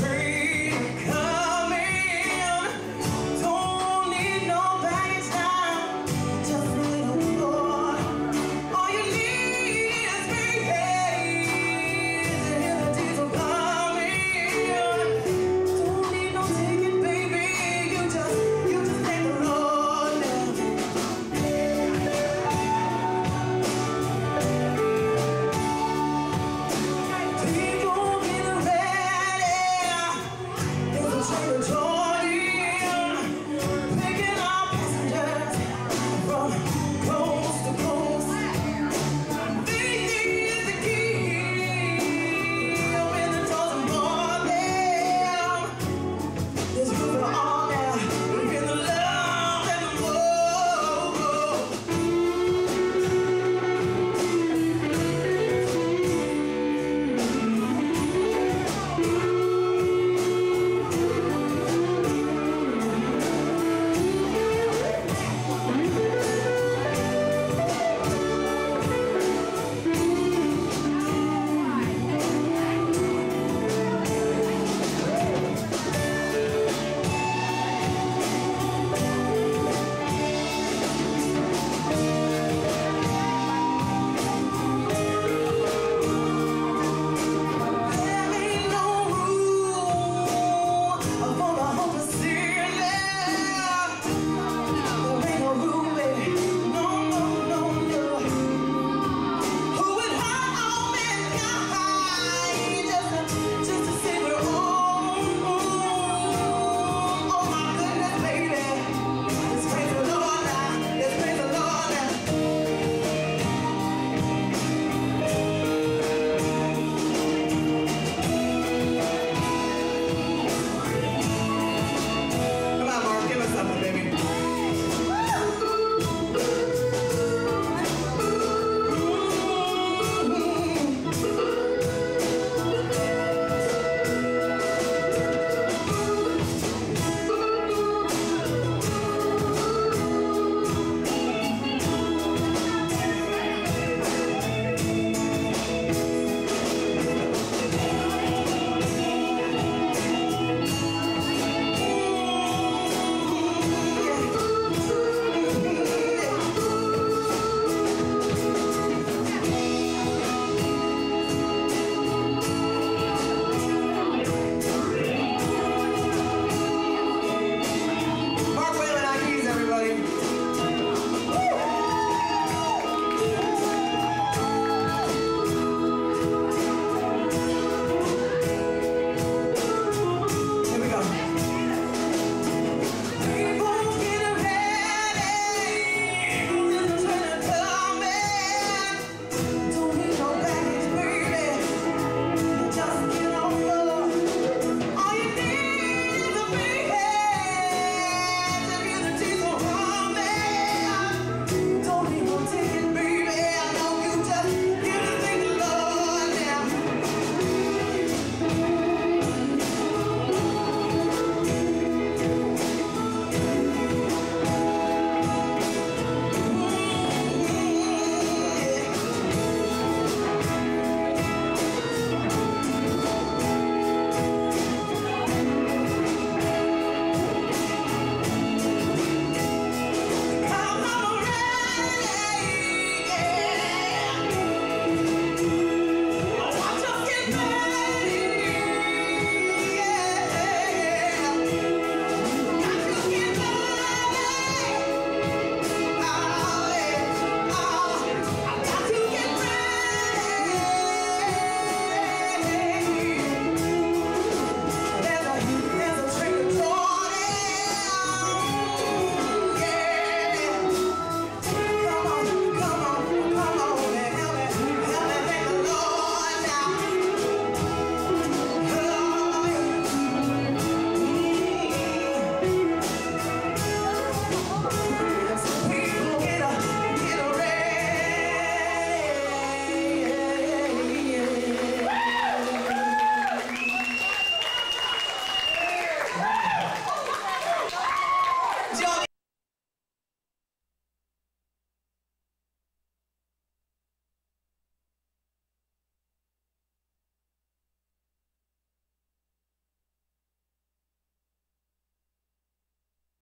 tree.